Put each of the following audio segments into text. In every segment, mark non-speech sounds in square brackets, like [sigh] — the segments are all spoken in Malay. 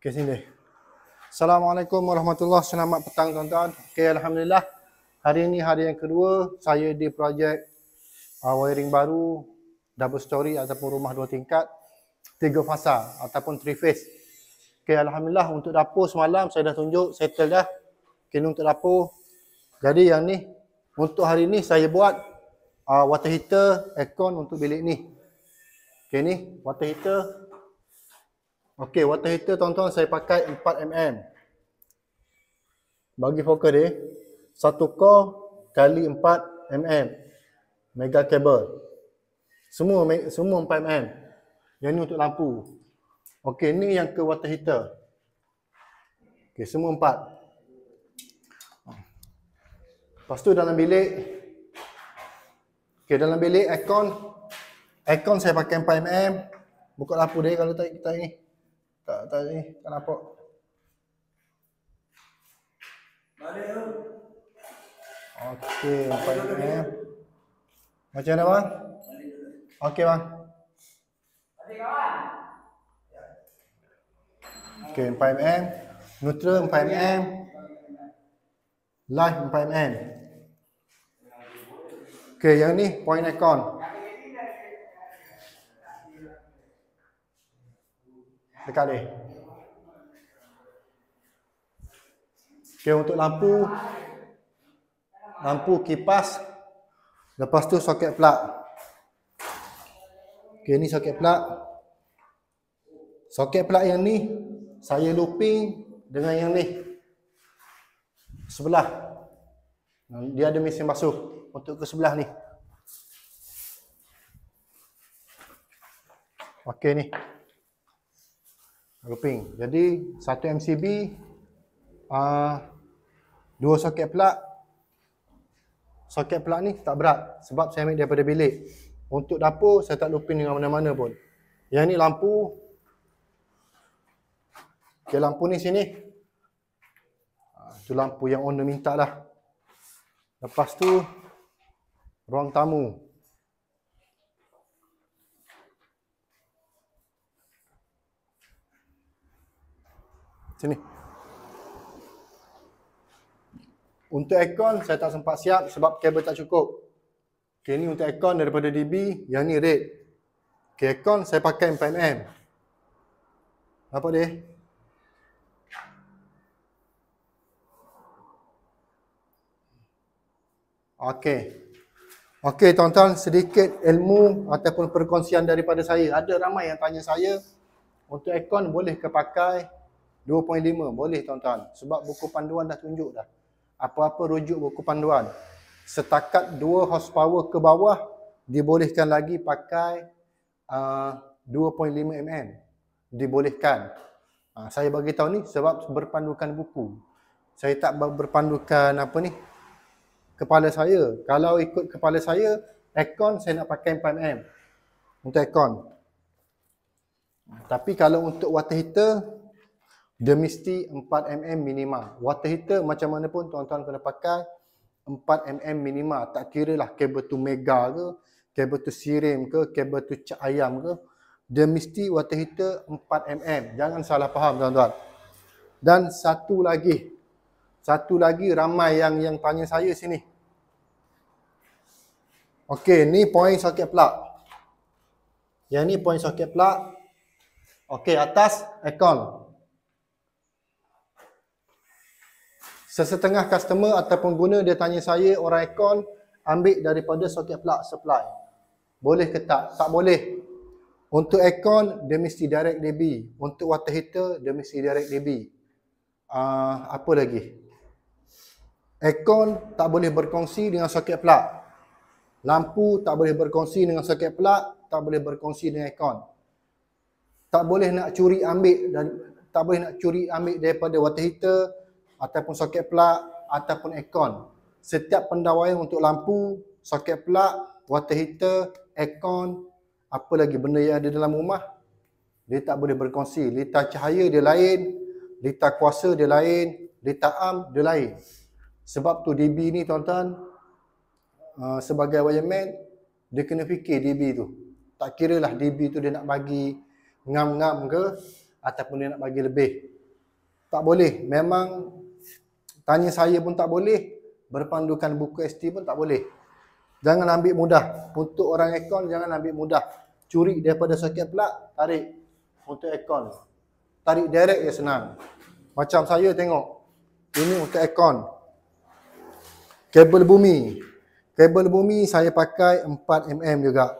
Okey sini. Assalamualaikum warahmatullahi Selamat petang tuan-tuan. Okey alhamdulillah. Hari ini hari yang kedua saya di projek uh, wiring baru double story ataupun rumah dua tingkat tiga fasa ataupun three phase. Okey alhamdulillah untuk dapur semalam saya dah tunjuk settle dah. Okey untuk dapur. Jadi yang ni untuk hari ni saya buat uh, water heater aircon untuk bilik ni. Okey ni water heater Okey, water heater tuan-tuan saya pakai 4 mm. Bagi fokus dia, satu core kali 4 mm. Mega cable. Semua semua 4 mm. Yang ni untuk lampu. Okey, ni yang ke water heater. Okey, semua 4. Lepas tu dalam bilik Okey, dalam bilik aircon aircon saya pakai 4 mm. Buka lampu dia kalau tak kita ni. Tak, tak ni, tak nampak. Okey, empat ni. Macam mana bang? Okey bang. Okey, 4 mm. Neutral 4 mm. Live 4 mm. Okey, yang ni point icon. Dekat ni. Okey untuk lampu lampu kipas lepas tu soket plug. Okey ni soket plug. Soket plug yang ni saya looping dengan yang ni. Sebelah. Dia ada mesin basuh untuk ke sebelah ni. Okey ni grouping. Jadi satu MCB uh, dua soket plug. Soket plug ni tak berat sebab saya ambil daripada bilik. Untuk dapur saya tak looping dengan mana-mana pun. Yang ni lampu. Okay, lampu ni sini. Uh, tu lampu yang owner minta lah. Lepas tu ruang tamu. Sini. Untuk aircon saya tak sempat siap sebab kabel tak cukup. Okay, ni untuk aircon daripada DB, yang ni red. Okay, aircon saya pakai 4mm. Apa dia? Okey. Okey tuan-tuan, sedikit ilmu ataupun perkongsian daripada saya. Ada ramai yang tanya saya, untuk aircon boleh ke pakai 2.5 boleh tuan-tuan. Sebab buku panduan dah tunjuk dah. Apa-apa rujuk buku panduan. Setakat 2 horsepower ke bawah dibolehkan lagi pakai uh, 2.5 mm dibolehkan. Uh, saya bagi tahu ni sebab berpandukan buku. Saya tak berpandukan apa ni kepala saya. Kalau ikut kepala saya aircon saya nak pakai 4 mm untuk aircon. Tapi kalau untuk water heater dia mesti 4mm minima. Water heater macam mana pun tuan-tuan kena pakai 4mm minima. Tak kira lah kabel tu mega ke, kabel tu sirim ke, kabel tu cak ayam ke. Dia mesti water heater 4mm. Jangan salah faham tuan-tuan. Dan satu lagi. Satu lagi ramai yang yang tanya saya sini. Okey, ni point soket plug. Yang ni point soket plug. Okey, atas aircon. Sesetengah customer atau pengguna dia tanya saya orang aircon ambil daripada soket plug supply. Boleh ke tak? Tak boleh. Untuk aircon dia mesti direct DB. Untuk water heater dia mesti direct DB. Uh, ah, apa lagi? Aircon tak boleh berkongsi dengan soket plug. Lampu tak boleh berkongsi dengan soket plug, tak boleh berkongsi dengan aircon. Tak boleh nak curi ambil dan tak boleh nak curi ambil daripada water heater, ataupun soket plug ataupun aircon. Setiap pendawaian untuk lampu, soket plug, water heater, aircon, apa lagi benda yang ada dalam rumah, dia tak boleh berkongsi. Litar cahaya dia lain, litar kuasa dia lain, litar arm dia lain. Sebab tu DB ni tuan-tuan, uh, sebagai wireman, dia kena fikir DB tu. Tak kira lah DB tu dia nak bagi ngam-ngam ke, ataupun dia nak bagi lebih. Tak boleh. Memang tanya saya pun tak boleh. Berpandukan buku ST pun tak boleh. Jangan ambil mudah. Untuk orang ekon jangan ambil mudah. Curi daripada soket plug, tarik untuk ekon. Tarik direct je senang. Macam saya tengok. Ini untuk ekon. Kabel bumi. Kabel bumi saya pakai 4 mm juga.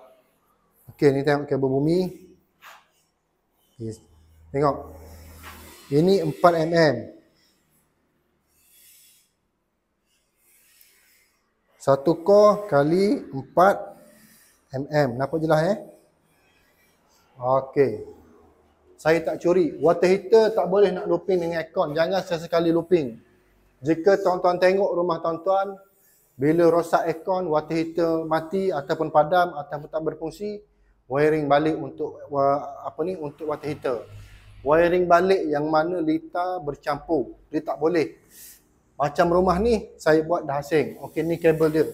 Okey, ni tengok kabel bumi. Yes. Tengok. Ini 4 mm. Satu core kali 4 mm. Nampak jelas eh? Okey. Saya tak curi. Water heater tak boleh nak looping dengan aircon. Jangan sesekali looping. Jika tuan-tuan tengok rumah tuan-tuan, bila rosak aircon, water heater mati ataupun padam ataupun tak berfungsi, wiring balik untuk apa ni untuk water heater. Wiring balik yang mana lita bercampur. Dia tak boleh. Macam rumah ni, saya buat dah asing. Okey, ni kabel dia.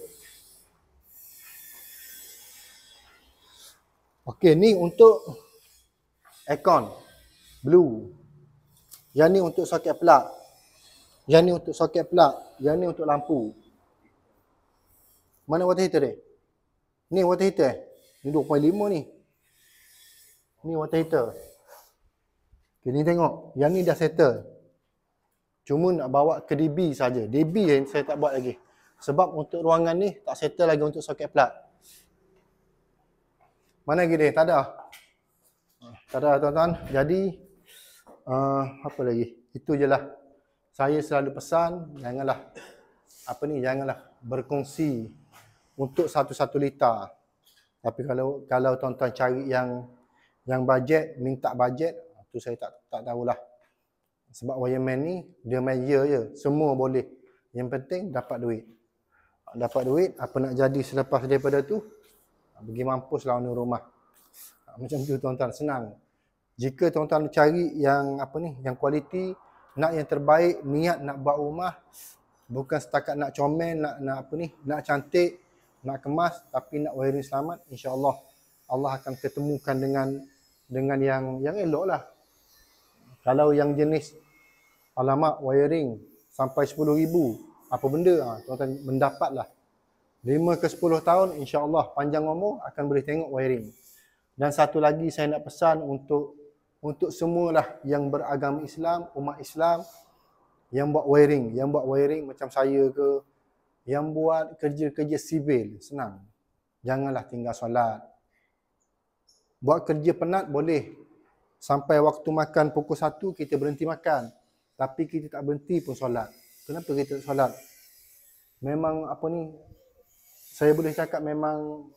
Okey, ni untuk aircon blue. Yang ni untuk soket plug. Yang ni untuk soket plug. Yang ni untuk lampu. Mana water heater dia? Ni water heater eh? Ni 2.5 ni. Ni water heater. Okay, ni tengok. Yang ni dah settle. Cuma nak bawa ke DB saja. DB yang saya tak buat lagi. Sebab untuk ruangan ni tak settle lagi untuk soket plug. Mana lagi dia? Tak ada. Tak ada tuan-tuan. Jadi uh, apa lagi? Itu je lah. Saya selalu pesan, janganlah apa ni, janganlah berkongsi untuk satu-satu liter. Tapi kalau kalau tuan-tuan cari yang yang bajet, minta bajet, tu saya tak tak tahulah. Sebab wireman ni dia measure je, semua boleh. Yang penting dapat duit. Dapat duit, apa nak jadi selepas daripada tu? Pergi mampuslah owner rumah. Macam tu tuan-tuan, senang. Jika tuan-tuan cari yang apa ni, yang kualiti, nak yang terbaik, niat nak buat rumah, bukan setakat nak comel, nak nak apa ni, nak cantik, nak kemas, tapi nak wiring selamat, insya-Allah Allah akan ketemukan dengan dengan yang yang elok lah. Kalau yang jenis alamak wiring sampai 10,000, apa benda, ha, tuan-tuan mendapatlah. 5 ke 10 tahun, insya-Allah panjang umur akan boleh tengok wiring. Dan satu lagi saya nak pesan untuk untuk semualah yang beragama Islam, umat Islam yang buat wiring, yang buat wiring macam saya ke, yang buat kerja-kerja sivil, senang. Janganlah tinggal solat. Buat kerja penat boleh. Sampai waktu makan pukul 1 kita berhenti makan. Tapi kita tak berhenti pun solat. Kenapa kita tak solat? Memang apa ni, saya boleh cakap memang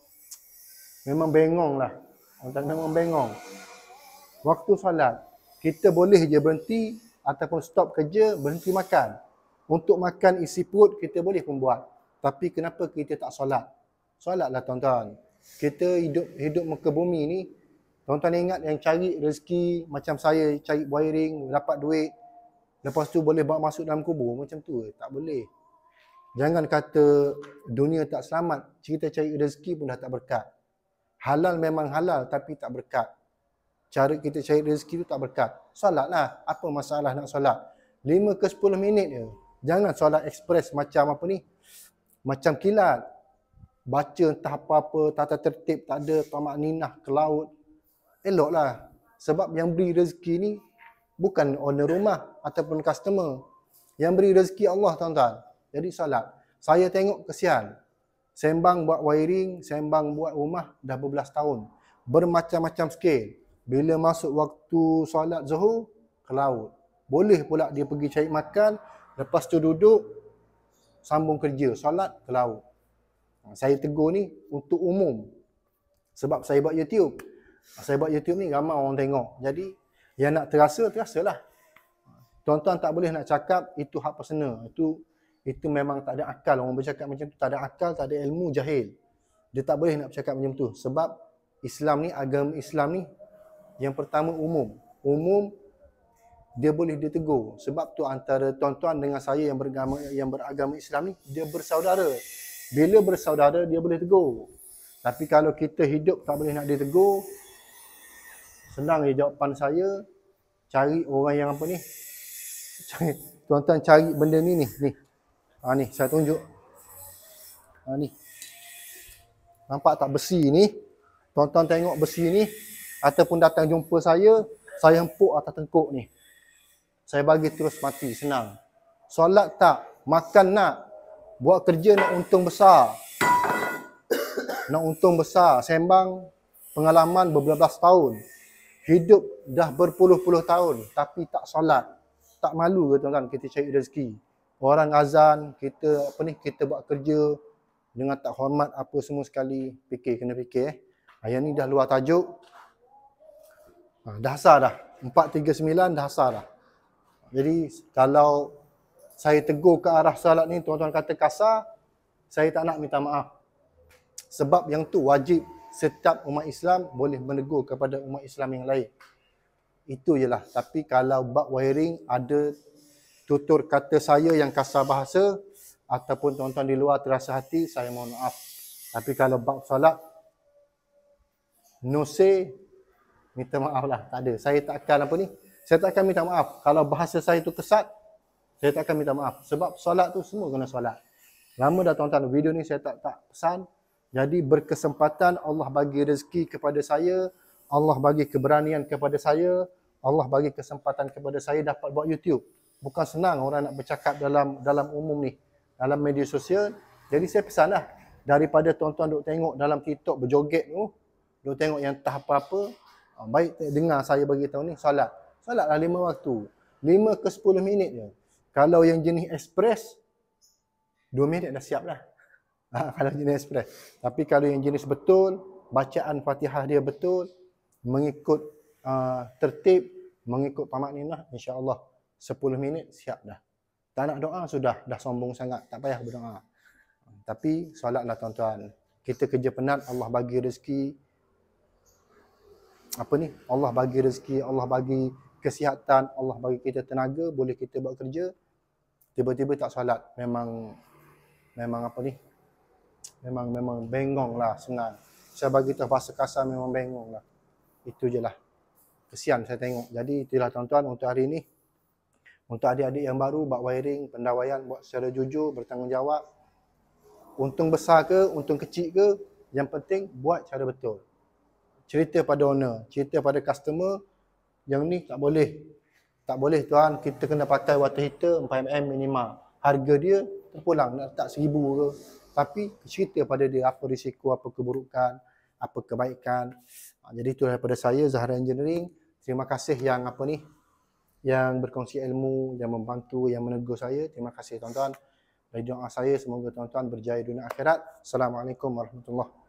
memang bengong lah. Memang bengong waktu salat kita boleh je berhenti ataupun stop kerja berhenti makan untuk makan isi perut kita boleh pun buat tapi kenapa kita tak solat solatlah tuan-tuan kita hidup hidup muka bumi ni tuan-tuan ingat yang cari rezeki macam saya cari wiring dapat duit lepas tu boleh bawa masuk dalam kubur macam tu tak boleh jangan kata dunia tak selamat kita cari rezeki pun dah tak berkat halal memang halal tapi tak berkat cara kita cari rezeki tu tak berkat. Solatlah. Apa masalah nak solat? 5 ke 10 minit je. Jangan solat ekspres macam apa ni? Macam kilat. Baca entah apa-apa, tata tertib tak ada, tamak ninah ke laut. Eloklah. Sebab yang beri rezeki ni bukan owner rumah ataupun customer. Yang beri rezeki Allah tuan-tuan. Jadi solat. Saya tengok kesian. Sembang buat wiring, sembang buat rumah dah berbelas tahun. Bermacam-macam scale. Bila masuk waktu solat zuhur, ke laut. Boleh pula dia pergi cari makan, lepas tu duduk, sambung kerja, solat ke laut. Saya tegur ni untuk umum. Sebab saya buat YouTube. Saya buat YouTube ni ramai orang tengok. Jadi, yang nak terasa, terasalah. Tuan-tuan tak boleh nak cakap itu hak personal. Itu itu memang tak ada akal. Orang bercakap macam tu tak ada akal, tak ada ilmu, jahil. Dia tak boleh nak bercakap macam tu. Sebab Islam ni, agama Islam ni yang pertama umum. Umum dia boleh ditegur sebab tu antara tuan-tuan dengan saya yang beragama yang beragama Islam ni dia bersaudara. Bila bersaudara dia boleh tegur. Tapi kalau kita hidup tak boleh nak ditegur senang je jawapan saya cari orang yang apa ni? Tuan-tuan cari benda ni ni, ni. Ha ni, saya tunjuk. Ha ni. Nampak tak besi ni? Tuan-tuan tengok besi ni ataupun datang jumpa saya, saya hempuk atas tengkuk ni. Saya bagi terus mati, senang. Solat tak, makan nak, buat kerja nak untung besar. [coughs] Nak untung besar, sembang pengalaman beberapa tahun. Hidup dah berpuluh-puluh tahun tapi tak solat. Tak malu ke tuan-tuan kita cari rezeki. Orang azan, kita apa ni, kita buat kerja, dengan tak hormat apa semua sekali fikir kena fikir eh. Ayat ni dah luar tajuk. Ha, dah asar dah. 439 dah asar dah. Jadi kalau saya tegur ke arah salat ni tuan-tuan kata kasar, saya tak nak minta maaf. Sebab yang tu wajib setiap umat Islam boleh menegur kepada umat Islam yang lain. Itu je lah. Tapi kalau bab wiring ada tutur kata saya yang kasar bahasa, ataupun tuan-tuan di luar terasa hati, saya mohon maaf. Tapi kalau bab solat, no say, minta maaf lah. Tak ada. Saya tak akan apa ni, saya tak akan minta maaf. Kalau bahasa saya tu kesat, saya tak akan minta maaf. Sebab solat tu semua kena solat. Lama dah tuan-tuan, video ni saya tak tak pesan. Jadi berkesempatan Allah bagi rezeki kepada saya, Allah bagi keberanian kepada saya, Allah bagi kesempatan kepada saya dapat buat YouTube. Bukan senang orang nak bercakap dalam dalam umum ni dalam media sosial. Jadi saya pesan lah daripada tuan-tuan duk tengok dalam TikTok berjoget tu, duk tengok yang tak apa-apa, ah, baik dengar saya bagi tahu ni solat. Solatlah lima waktu. Lima ke sepuluh minit je. Kalau yang jenis express, dua minit dah siap lah. Ha, [laughs] kalau jenis express. Tapi kalau yang jenis betul, bacaan fatihah dia betul, mengikut uh, tertib, mengikut tamak ninah, insyaAllah 10 minit siap dah. Tak nak doa sudah, dah sombong sangat. Tak payah berdoa. Tapi solatlah tuan-tuan. Kita kerja penat, Allah bagi rezeki. Apa ni? Allah bagi rezeki, Allah bagi kesihatan, Allah bagi kita tenaga, boleh kita buat kerja. Tiba-tiba tak solat. Memang, memang apa ni? Memang memang bengong lah, senang. Saya bagi tahu bahasa kasar memang bengong lah. Itu je lah. Kesian saya tengok. Jadi itulah tuan-tuan untuk hari ini. Untuk adik-adik yang baru buat wiring, pendawaian buat secara jujur, bertanggungjawab. Untung besar ke, untung kecil ke, yang penting buat cara betul. Cerita pada owner, cerita pada customer, yang ni tak boleh. Tak boleh tuan, kita kena pakai water heater 4mm minimal. Harga dia terpulang, nak tak seribu ke. Tapi cerita pada dia apa risiko, apa keburukan, apa kebaikan. Ha, jadi itu daripada saya, Zahra Engineering. Terima kasih yang apa ni, yang berkongsi ilmu, yang membantu, yang menegur saya. Terima kasih tuan-tuan. Dari doa saya, semoga tuan-tuan berjaya dunia akhirat. Assalamualaikum warahmatullahi